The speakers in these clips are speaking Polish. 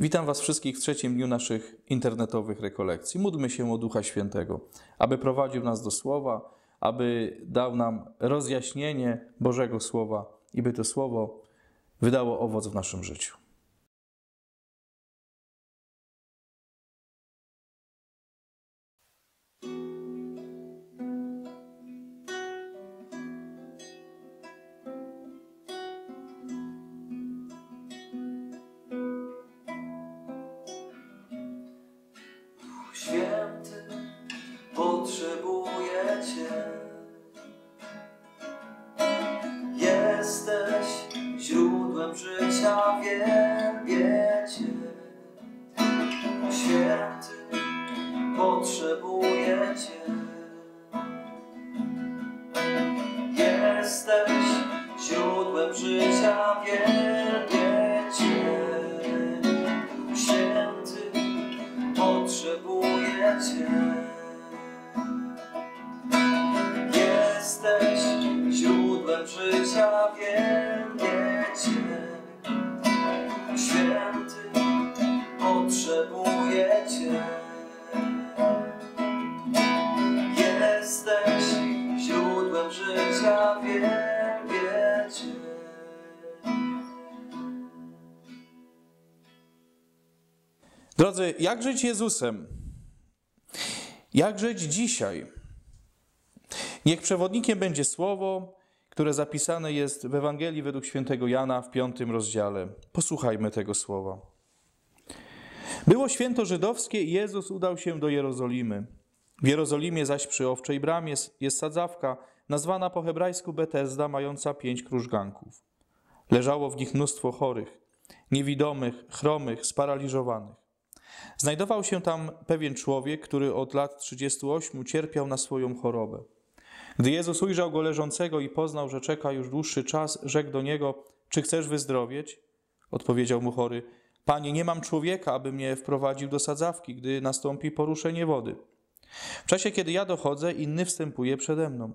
Witam Was wszystkich w trzecim dniu naszych internetowych rekolekcji. Módlmy się o Ducha Świętego, aby prowadził nas do Słowa, aby dał nam rozjaśnienie Bożego Słowa i by to Słowo wydało owoc w naszym życiu. Drodzy, jak żyć Jezusem? Jak żyć dzisiaj? Niech przewodnikiem będzie słowo, które zapisane jest w Ewangelii według świętego Jana w piątym rozdziale. Posłuchajmy tego słowa. Było święto żydowskie i Jezus udał się do Jerozolimy. W Jerozolimie zaś przy Owczej Bramie jest sadzawka, nazwana po hebrajsku Betesda, mająca pięć krużganków. Leżało w nich mnóstwo chorych, niewidomych, chromych, sparaliżowanych. Znajdował się tam pewien człowiek, który od lat 38 cierpiał na swoją chorobę. Gdy Jezus ujrzał go leżącego i poznał, że czeka już dłuższy czas, rzekł do niego: Czy chcesz wyzdrowieć? Odpowiedział mu chory: Panie, nie mam człowieka, aby mnie wprowadził do sadzawki, gdy nastąpi poruszenie wody. W czasie, kiedy ja dochodzę, inny wstępuje przede mną.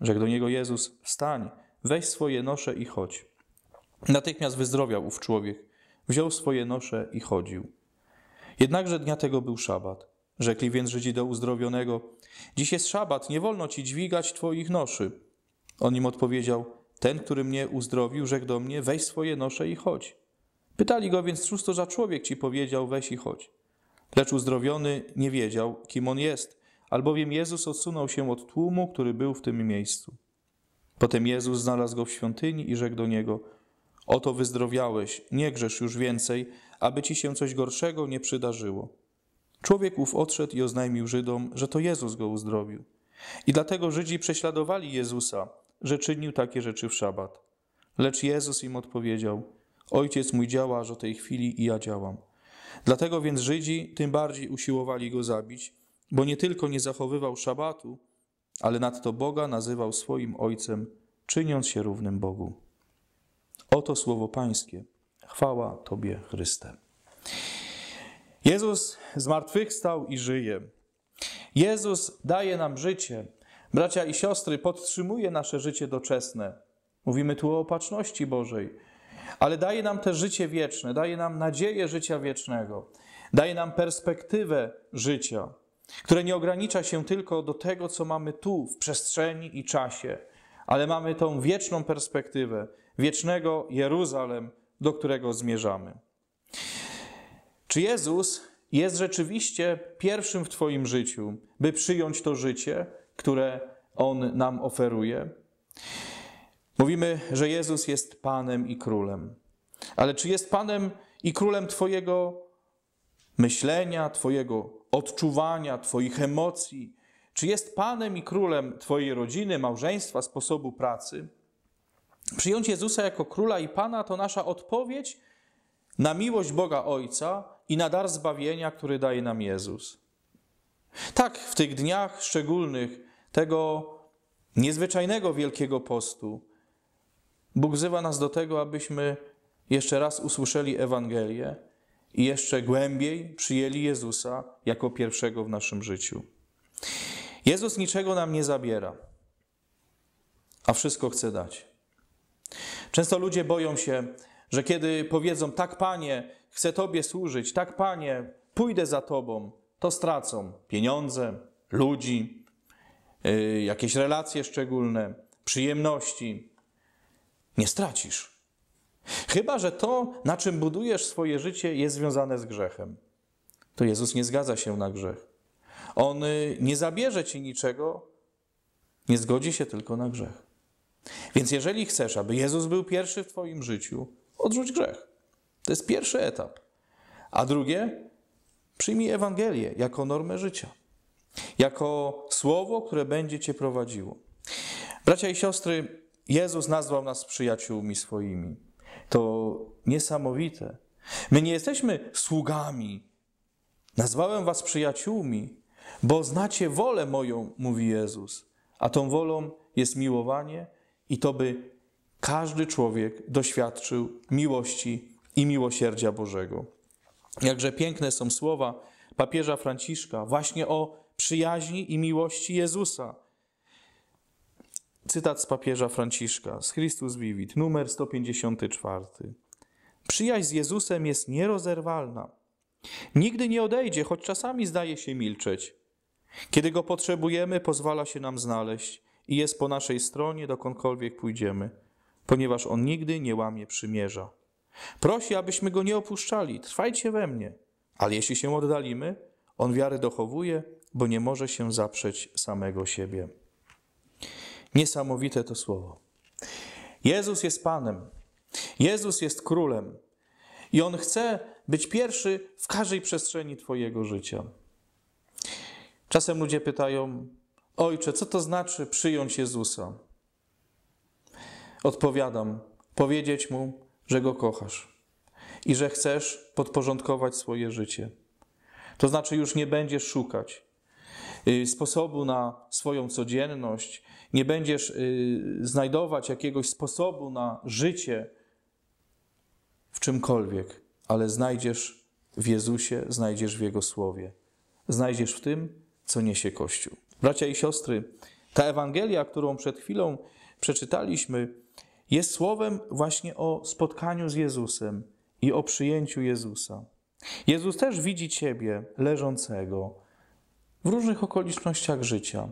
Rzekł do niego Jezus: Wstań, weź swoje nosze i chodź. Natychmiast wyzdrowiał ów człowiek, wziął swoje nosze i chodził. Jednakże dnia tego był szabat. Rzekli więc Żydzi do uzdrowionego: Dziś jest szabat, nie wolno ci dźwigać twoich noszy. On im odpowiedział: Ten, który mnie uzdrowił, rzekł do mnie: Weź swoje nosze i chodź. Pytali go więc, cóż to za człowiek ci powiedział: Weź i chodź. Lecz uzdrowiony nie wiedział, kim on jest, albowiem Jezus odsunął się od tłumu, który był w tym miejscu. Potem Jezus znalazł go w świątyni i rzekł do niego: Oto wyzdrowiałeś, nie grzesz już więcej, aby ci się coś gorszego nie przydarzyło. Człowiek ów odszedł i oznajmił Żydom, że to Jezus go uzdrowił. I dlatego Żydzi prześladowali Jezusa, że czynił takie rzeczy w szabat. Lecz Jezus im odpowiedział: Ojciec mój działa aż o tej chwili i ja działam. Dlatego więc Żydzi tym bardziej usiłowali go zabić, bo nie tylko nie zachowywał szabatu, ale nadto Boga nazywał swoim Ojcem, czyniąc się równym Bogu. Oto słowo Pańskie. Chwała Tobie, Chryste. Jezus zmartwychwstał i żyje. Jezus daje nam życie. Bracia i siostry, podtrzymuje nasze życie doczesne. Mówimy tu o opatrzności Bożej, ale daje nam też życie wieczne, daje nam nadzieję życia wiecznego, daje nam perspektywę życia, które nie ogranicza się tylko do tego, co mamy tu, w przestrzeni i czasie, ale mamy tą wieczną perspektywę, wiecznego Jeruzalem, do którego zmierzamy. Czy Jezus jest rzeczywiście pierwszym w Twoim życiu, by przyjąć to życie, które On nam oferuje? Mówimy, że Jezus jest Panem i Królem. Ale czy jest Panem i Królem Twojego myślenia, Twojego odczuwania, Twoich emocji? Czy jest Panem i Królem Twojej rodziny, małżeństwa, sposobu pracy? Przyjąć Jezusa jako Króla i Pana to nasza odpowiedź na miłość Boga Ojca i na dar zbawienia, który daje nam Jezus. Tak, w tych dniach szczególnych tego niezwyczajnego Wielkiego Postu Bóg wzywa nas do tego, abyśmy jeszcze raz usłyszeli Ewangelię i jeszcze głębiej przyjęli Jezusa jako pierwszego w naszym życiu. Jezus niczego nam nie zabiera, a wszystko chce dać. Często ludzie boją się, że kiedy powiedzą: Tak, panie, chcę Tobie służyć, tak, Panie, pójdę za Tobą, to stracą pieniądze, ludzi, yy, jakieś relacje szczególne, przyjemności. Nie stracisz. Chyba, że to, na czym budujesz swoje życie, jest związane z grzechem. To Jezus nie zgadza się na grzech. On y, nie zabierze ci niczego, nie zgodzi się tylko na grzech. Więc jeżeli chcesz, aby Jezus był pierwszy w Twoim życiu, odrzuć grzech. To jest pierwszy etap. A drugie, przyjmij Ewangelię jako normę życia, jako słowo, które będzie Cię prowadziło. Bracia i siostry, Jezus nazwał nas przyjaciółmi swoimi. To niesamowite. My nie jesteśmy sługami. Nazwałem Was przyjaciółmi, bo znacie wolę moją, mówi Jezus. A tą wolą jest miłowanie i to, by każdy człowiek doświadczył miłości i miłosierdzia Bożego. Jakże piękne są słowa papieża Franciszka właśnie o przyjaźni i miłości Jezusa. Cytat z papieża Franciszka z Christus Vivit, numer 154. Przyjaźń z Jezusem jest nierozerwalna. Nigdy nie odejdzie, choć czasami zdaje się milczeć. Kiedy go potrzebujemy, pozwala się nam znaleźć i jest po naszej stronie, dokądkolwiek pójdziemy, ponieważ on nigdy nie łamie przymierza. Prosi, abyśmy go nie opuszczali, trwajcie we mnie. Ale jeśli się oddalimy, on wiary dochowuje, bo nie może się zaprzeć samego siebie. Niesamowite to słowo. Jezus jest Panem, Jezus jest Królem i On chce być pierwszy w każdej przestrzeni Twojego życia. Czasem ludzie pytają: Ojcze, co to znaczy przyjąć Jezusa? Odpowiadam: powiedzieć mu, że go kochasz i że chcesz podporządkować swoje życie. To znaczy, już nie będziesz szukać y, sposobu na swoją codzienność, nie będziesz y, znajdować jakiegoś sposobu na życie w czymkolwiek, ale znajdziesz w Jezusie, znajdziesz w Jego słowie, znajdziesz w tym, co niesie Kościół. Bracia i siostry, ta Ewangelia, którą przed chwilą przeczytaliśmy, jest słowem właśnie o spotkaniu z Jezusem i o przyjęciu Jezusa. Jezus też widzi Ciebie leżącego w różnych okolicznościach życia.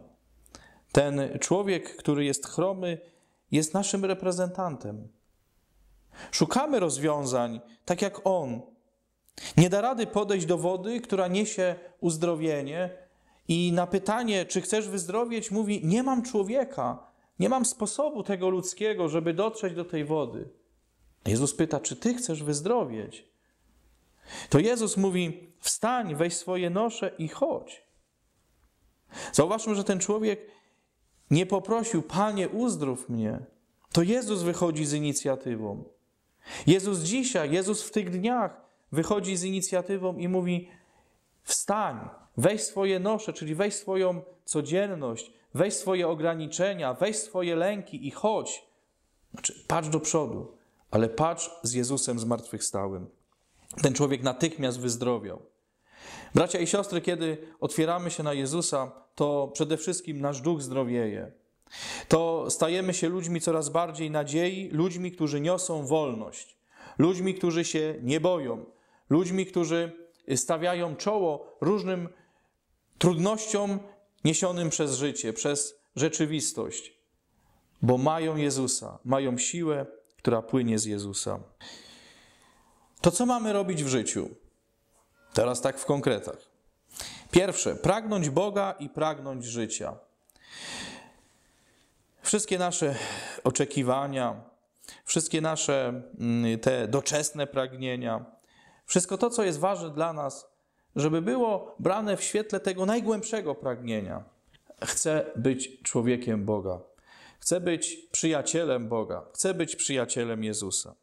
Ten człowiek, który jest chromy, jest naszym reprezentantem. Szukamy rozwiązań, tak jak on. Nie da rady podejść do wody, która niesie uzdrowienie, i na pytanie, czy chcesz wyzdrowieć, mówi: Nie mam człowieka, nie mam sposobu tego ludzkiego, żeby dotrzeć do tej wody. Jezus pyta, czy ty chcesz wyzdrowieć? To Jezus mówi: Wstań, weź swoje nosze i chodź. Zauważmy, że ten człowiek nie poprosił, Panie, uzdrów mnie. To Jezus wychodzi z inicjatywą. Jezus dzisiaj, Jezus w tych dniach wychodzi z inicjatywą i mówi: Wstań, weź swoje nosze, czyli weź swoją codzienność, weź swoje ograniczenia, weź swoje lęki i chodź. Znaczy, patrz do przodu, ale patrz z Jezusem zmartwychwstałym. Ten człowiek natychmiast wyzdrowiał. Bracia i siostry, kiedy otwieramy się na Jezusa, to przede wszystkim nasz duch zdrowieje. To stajemy się ludźmi coraz bardziej nadziei, ludźmi, którzy niosą wolność, ludźmi, którzy się nie boją, ludźmi, którzy stawiają czoło różnym trudnościom niesionym przez życie, przez rzeczywistość, bo mają Jezusa, mają siłę, która płynie z Jezusa. To co mamy robić w życiu? Teraz tak w konkretach. Pierwsze, pragnąć Boga i pragnąć życia. Wszystkie nasze oczekiwania, wszystkie nasze mm, te doczesne pragnienia, wszystko to, co jest ważne dla nas, żeby było brane w świetle tego najgłębszego pragnienia. Chcę być człowiekiem Boga. Chcę być przyjacielem Boga. Chcę być przyjacielem Jezusa.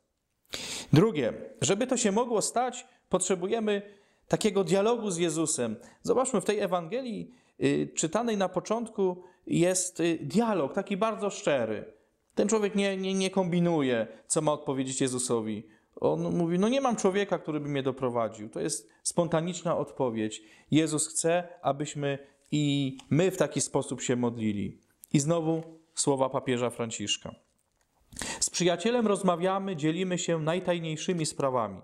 Drugie, żeby to się mogło stać, potrzebujemy takiego dialogu z Jezusem. Zobaczmy, w tej Ewangelii y, czytanej na początku jest y, dialog, taki bardzo szczery. Ten człowiek nie, nie, nie kombinuje, co ma odpowiedzieć Jezusowi. On mówi: No, nie mam człowieka, który by mnie doprowadził. To jest spontaniczna odpowiedź. Jezus chce, abyśmy i my w taki sposób się modlili. I znowu słowa papieża Franciszka. Z przyjacielem rozmawiamy, dzielimy się najtajniejszymi sprawami.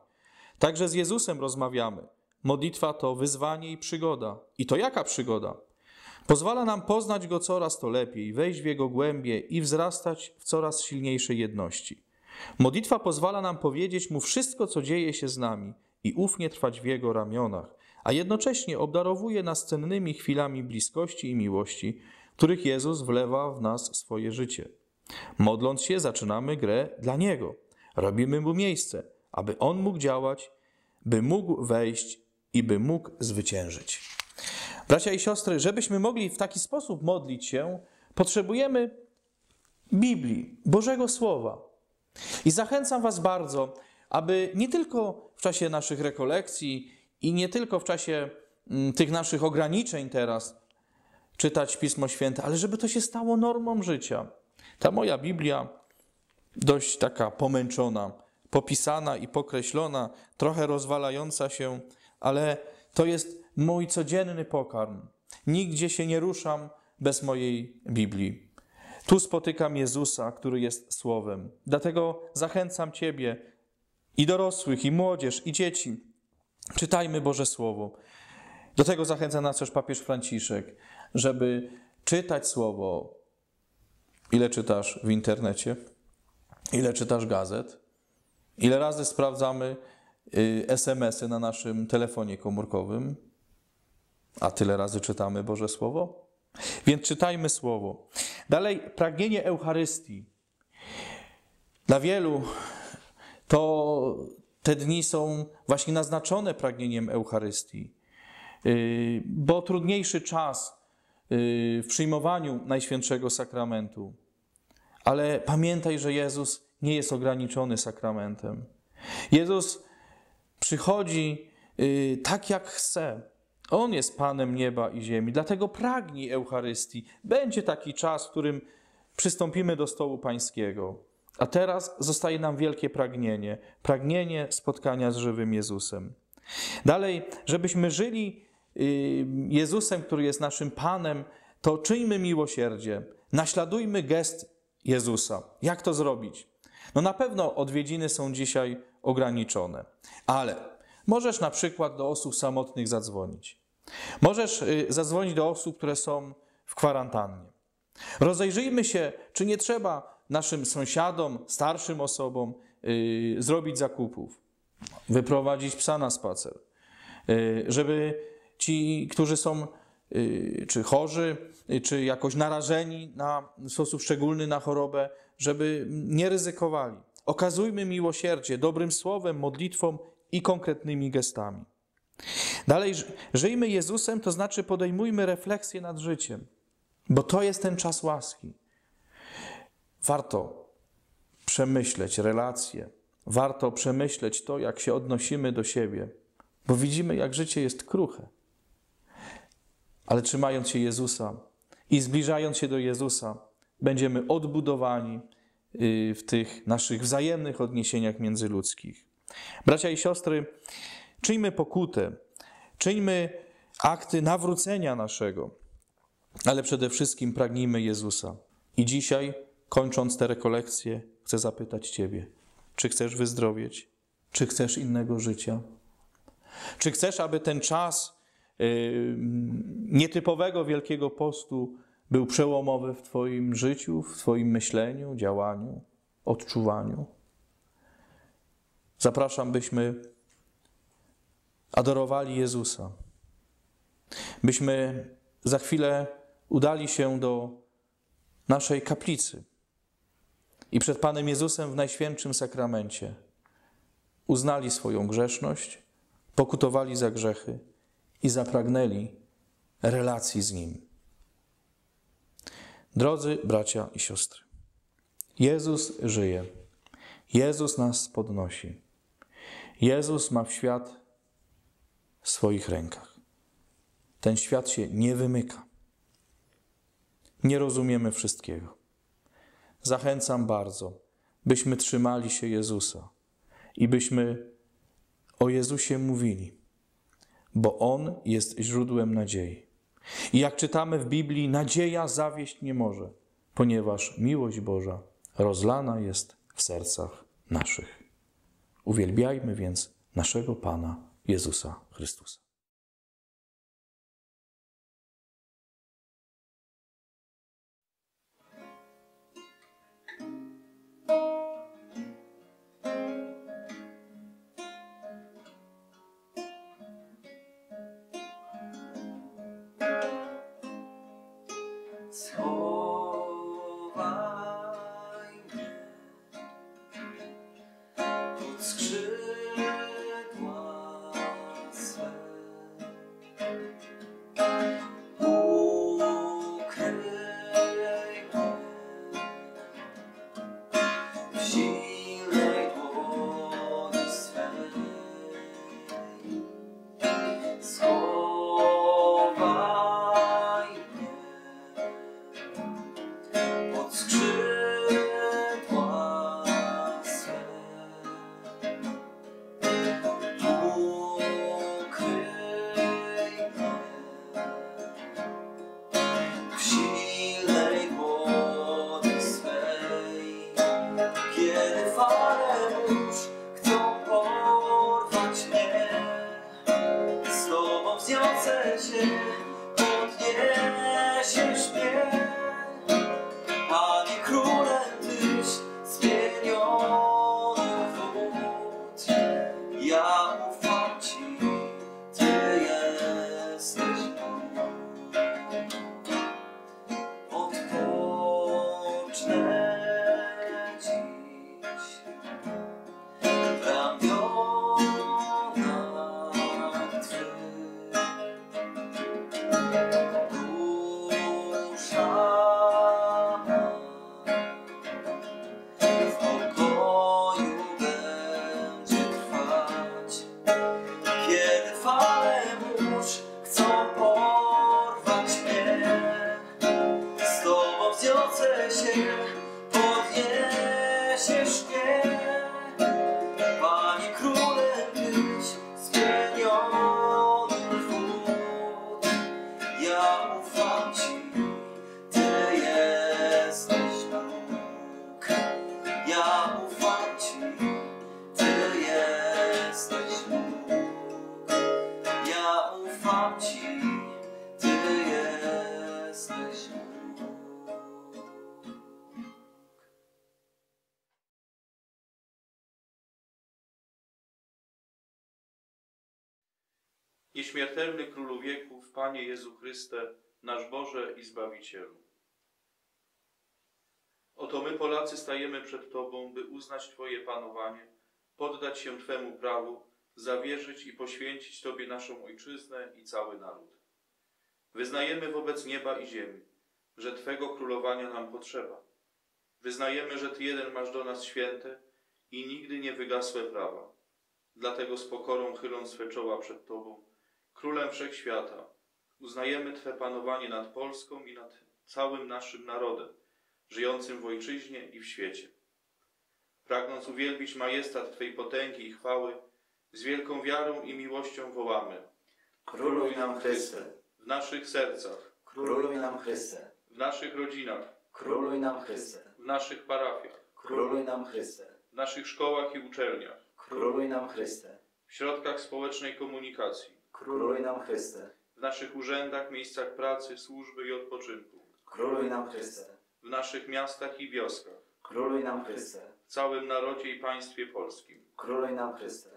Także z Jezusem rozmawiamy. Modlitwa to wyzwanie i przygoda. I to jaka przygoda? Pozwala nam poznać Go coraz to lepiej, wejść w Jego głębie i wzrastać w coraz silniejszej jedności. Modlitwa pozwala nam powiedzieć Mu wszystko, co dzieje się z nami i ufnie trwać w Jego ramionach, a jednocześnie obdarowuje nas cennymi chwilami bliskości i miłości, których Jezus wlewa w nas swoje życie. Modląc się, zaczynamy grę dla Niego. Robimy Mu miejsce, aby On mógł działać, by mógł wejść i by mógł zwyciężyć. Bracia i siostry, żebyśmy mogli w taki sposób modlić się, potrzebujemy Biblii, Bożego Słowa. I zachęcam Was bardzo, aby nie tylko w czasie naszych rekolekcji i nie tylko w czasie mm, tych naszych ograniczeń teraz czytać Pismo Święte, ale żeby to się stało normą życia. Ta moja Biblia, dość taka pomęczona, popisana i pokreślona, trochę rozwalająca się, ale to jest mój codzienny pokarm. Nigdzie się nie ruszam bez mojej Biblii. Tu spotykam Jezusa, który jest Słowem. Dlatego zachęcam Ciebie, i dorosłych, i młodzież, i dzieci. Czytajmy Boże Słowo. Do tego zachęca nas też papież Franciszek, żeby czytać Słowo. Ile czytasz w internecie? Ile czytasz gazet? Ile razy sprawdzamy y, SMS-y na naszym telefonie komórkowym? A tyle razy czytamy Boże Słowo? Więc czytajmy Słowo. Dalej, pragnienie Eucharystii. Dla wielu to te dni są właśnie naznaczone pragnieniem Eucharystii, Yy, bo trudniejszy czas yy, w przyjmowaniu Najświętszego Sakramentu. Ale pamiętaj, że Jezus nie jest ograniczony sakramentem. Jezus przychodzi yy, tak, jak chce. On jest Panem nieba i ziemi, dlatego pragnij Eucharystii. Będzie taki czas, w którym przystąpimy do stołu Pańskiego. A teraz zostaje nam wielkie pragnienie pragnienie spotkania z żywym Jezusem. Dalej, żebyśmy żyli y, Jezusem, który jest naszym Panem, to czyjmy miłosierdzie, naśladujmy gest Jezusa. Jak to zrobić? No na pewno odwiedziny są dzisiaj ograniczone, ale możesz na przykład do osób samotnych zadzwonić. Możesz y, zadzwonić do osób, które są w kwarantannie. Rozejrzyjmy się, czy nie trzeba naszym sąsiadom, starszym osobom yy, zrobić zakupów, wyprowadzić psa na spacer, yy, żeby ci, którzy są yy, czy chorzy, y, czy jakoś narażeni na w sposób szczególny na chorobę, żeby nie ryzykowali. Okazujmy miłosierdzie dobrym słowem, modlitwą i konkretnymi gestami. Dalej, żyjmy Jezusem, to znaczy podejmujmy refleksję nad życiem, bo to jest ten czas łaski. Warto przemyśleć relacje, warto przemyśleć to, jak się odnosimy do siebie, bo widzimy, jak życie jest kruche. Ale trzymając się Jezusa i zbliżając się do Jezusa, będziemy odbudowani y, w tych naszych wzajemnych odniesieniach międzyludzkich. Bracia i siostry, czyńmy pokutę, czyńmy akty nawrócenia naszego, ale przede wszystkim pragnijmy Jezusa. I dzisiaj kończąc te rekolekcje, chcę zapytać Ciebie, czy chcesz wyzdrowieć? Czy chcesz innego życia? Czy chcesz, aby ten czas yy, nietypowego Wielkiego Postu był przełomowy w Twoim życiu, w Twoim myśleniu, działaniu, odczuwaniu? Zapraszam, byśmy adorowali Jezusa, byśmy za chwilę udali się do naszej kaplicy i przed Panem Jezusem w Najświętszym Sakramencie uznali swoją grzeszność, pokutowali za grzechy i zapragnęli relacji z Nim. Drodzy bracia i siostry, Jezus żyje. Jezus nas podnosi. Jezus ma w świat w swoich rękach. Ten świat się nie wymyka. Nie rozumiemy wszystkiego. Zachęcam bardzo, byśmy trzymali się Jezusa i byśmy o Jezusie mówili, bo On jest źródłem nadziei. I jak czytamy w Biblii, nadzieja zawieść nie może, ponieważ miłość Boża rozlana jest w sercach naszych. Uwielbiajmy więc naszego Pana Jezusa Chrystusa. Schowaj Nieśmiertelny Królu wieków, Panie Jezu Chryste, nasz Boże i Zbawicielu. Oto my Polacy stajemy przed Tobą, by uznać Twoje panowanie, poddać się Twemu prawu, zawierzyć i poświęcić Tobie naszą ojczyznę i cały naród. Wyznajemy wobec nieba i ziemi, że Twego królowania nam potrzeba. Wyznajemy, że Ty jeden masz do nas święte i nigdy nie wygasłe prawa. Dlatego z pokorą chyląc swe czoła przed Tobą, Królem Wszechświata, uznajemy Twe panowanie nad Polską i nad całym naszym narodem, żyjącym w ojczyźnie i w świecie. Pragnąc uwielbić majestat Twej potęgi i chwały, z wielką wiarą i miłością wołamy. Króluj nam Chryste, w naszych sercach, króluj nam Chryste, w naszych rodzinach, króluj nam Chryste, w naszych parafiach, króluj nam Chryste, w naszych szkołach i uczelniach, króluj nam Chryste, w środkach społecznej komunikacji, króluj nam Chryste, w naszych urzędach, miejscach pracy, służby i odpoczynku, króluj nam Chryste, w naszych miastach i wioskach, króluj nam Chryste, w całym narodzie i państwie polskim. króluj nam Chryste,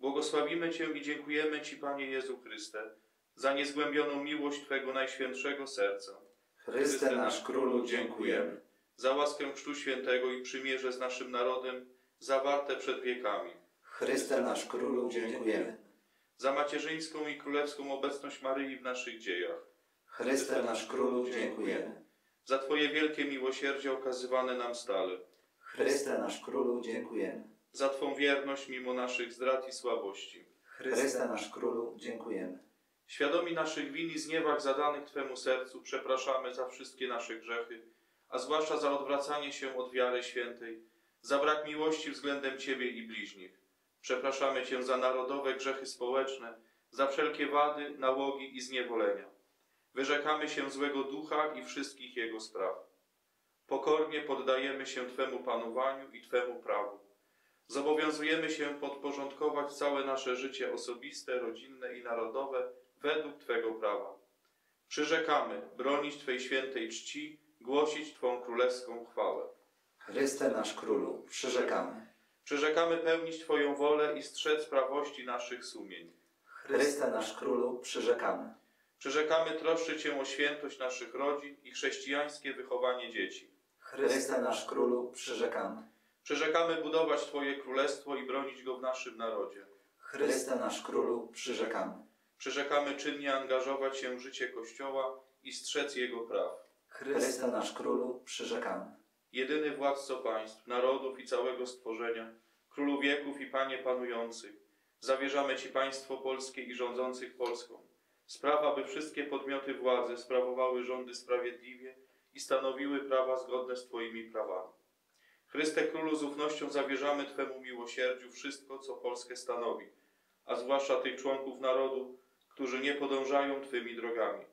Błogosławimy Cię i dziękujemy Ci, Panie Jezu Chryste, za niezgłębioną miłość Twego najświętszego serca, Chryste nasz Królu, dziękujemy. za łaskę Chrztu Świętego i przymierze z naszym narodem zawarte przed wiekami, Chryste nasz Królu, dziękujemy. Za macierzyńską i królewską obecność Maryi w naszych dziejach, Chryste nasz Królu, dziękujemy. za Twoje wielkie miłosierdzie okazywane nam stale, Chryste nasz Królu, dziękujemy. za Twą wierność mimo naszych zdrad i słabości. Chryste nasz Królu, dziękujemy. Świadomi naszych win i zniewag zadanych Twemu sercu, przepraszamy za wszystkie nasze grzechy, a zwłaszcza za odwracanie się od wiary świętej, za brak miłości względem Ciebie i bliźnich. Przepraszamy Cię za narodowe grzechy społeczne, za wszelkie wady, nałogi i zniewolenia. Wyrzekamy się złego ducha i wszystkich jego spraw. Pokornie poddajemy się Twemu panowaniu i Twemu prawu. zobowiązujemy się podporządkować całe nasze życie osobiste, rodzinne i narodowe według Twego prawa. Przyrzekamy bronić Twej świętej czci, głosić Twą królewską chwałę. Chryste nasz Królu, przyrzekamy. Przyrzekamy pełnić Twoją wolę i strzec prawości naszych sumień. Chryste nasz Królu, przyrzekamy. Przyrzekamy troszczyć się o świętość naszych rodzin i chrześcijańskie wychowanie dzieci. Chryste nasz Królu, przyrzekamy. Przyrzekamy budować Twoje królestwo i bronić go w naszym narodzie. Chryste nasz Królu, przyrzekamy. Przyrzekamy czynnie angażować się w życie Kościoła i strzec jego praw. Chryste nasz Królu, przyrzekamy. Jedyny władco państw, narodów i całego stworzenia, królu wieków i panie panujących, zawierzamy Ci państwo polskie i rządzących Polską. Spraw, aby wszystkie podmioty władzy sprawowały rządy sprawiedliwie i stanowiły prawa zgodne z Twoimi prawami. Chryste Królu, z ufnością zawierzamy Twemu miłosierdziu wszystko, co Polskę stanowi, a zwłaszcza tych członków narodu, którzy nie podążają Twymi drogami.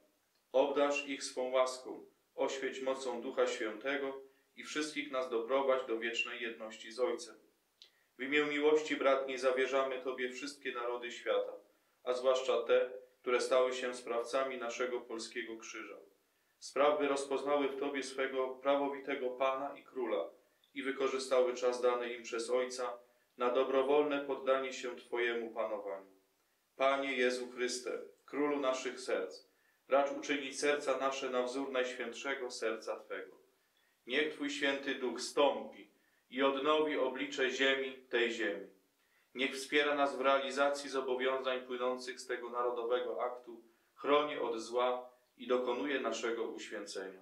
Obdarz ich swą łaską, oświeć mocą Ducha Świętego i wszystkich nas doprowadź do wiecznej jedności z Ojcem. W imię miłości bratniej zawierzamy Tobie wszystkie narody świata, a zwłaszcza te, które stały się sprawcami naszego polskiego krzyża. Spraw, by rozpoznały w Tobie swego prawowitego Pana i Króla i wykorzystały czas dany im przez Ojca na dobrowolne poddanie się Twojemu panowaniu. Panie Jezu Chryste, Królu naszych serc, racz uczynić serca nasze na wzór najświętszego serca Twego. Niech Twój święty Duch stąpi i odnowi oblicze ziemi tej ziemi. Niech wspiera nas w realizacji zobowiązań płynących z tego narodowego aktu, chroni od zła i dokonuje naszego uświęcenia.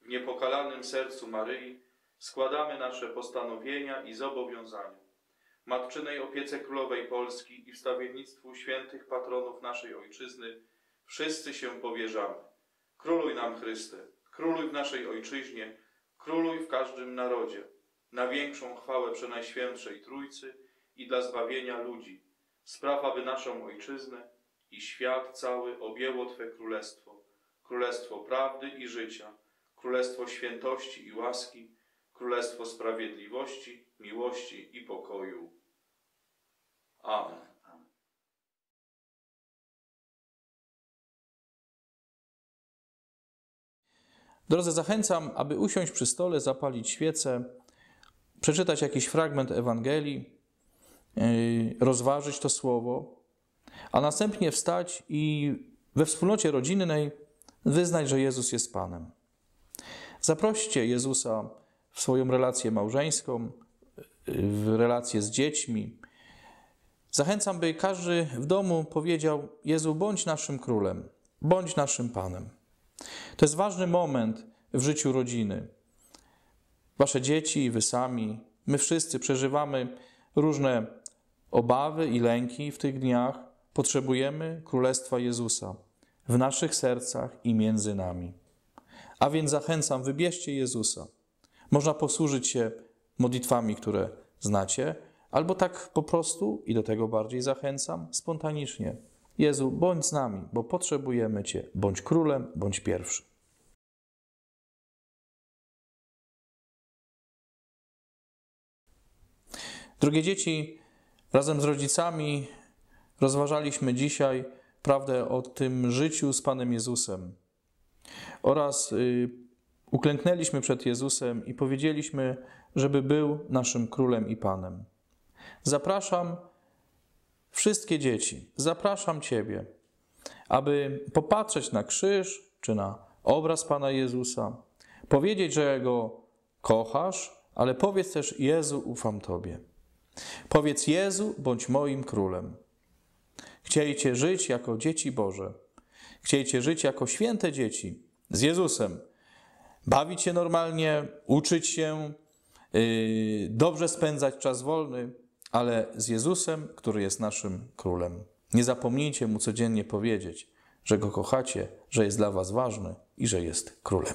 W niepokalanym sercu Maryi składamy nasze postanowienia i zobowiązania. Matczynej opiece Królowej Polski i wstawiennictwu świętych patronów naszej Ojczyzny wszyscy się powierzamy. Króluj nam Chryste, króluj w naszej Ojczyźnie, króluj w każdym narodzie, na większą chwałę Przenajświętszej Trójcy i dla zbawienia ludzi. Spraw, aby naszą Ojczyznę i świat cały objęło Twe Królestwo, Królestwo prawdy i życia, Królestwo świętości i łaski, Królestwo sprawiedliwości, miłości i pokoju. Amen. Drodzy, zachęcam, aby usiąść przy stole, zapalić świecę, przeczytać jakiś fragment Ewangelii, yy, rozważyć to słowo, a następnie wstać i we wspólnocie rodzinnej wyznać, że Jezus jest Panem. Zaproście Jezusa w swoją relację małżeńską, w relację z dziećmi. Zachęcam, by każdy w domu powiedział: Jezu, bądź naszym królem, bądź naszym Panem. To jest ważny moment w życiu rodziny. Wasze dzieci, wy sami, my wszyscy przeżywamy różne obawy i lęki w tych dniach. Potrzebujemy Królestwa Jezusa w naszych sercach i między nami. A więc zachęcam, wybierzcie Jezusa. Można posłużyć się modlitwami, które znacie, albo tak po prostu, i do tego bardziej zachęcam, spontanicznie. Jezu, bądź z nami, bo potrzebujemy Cię. Bądź królem, bądź pierwszy. Drogie dzieci, razem z rodzicami rozważaliśmy dzisiaj prawdę o tym życiu z Panem Jezusem oraz y, uklęknęliśmy przed Jezusem i powiedzieliśmy, żeby był naszym królem i Panem. Zapraszam wszystkie dzieci, zapraszam Ciebie, aby popatrzeć na krzyż czy na obraz Pana Jezusa, powiedzieć, że Go kochasz, ale powiedz też: Jezu, ufam Tobie. Powiedz: Jezu, bądź moim królem. Chcieliście żyć jako dzieci Boże. Chcieliście żyć jako święte dzieci z Jezusem. Bawić się normalnie, uczyć się, yy, dobrze spędzać czas wolny, ale z Jezusem, który jest naszym królem. Nie zapomnijcie mu codziennie powiedzieć, że go kochacie, że jest dla was ważny i że jest królem.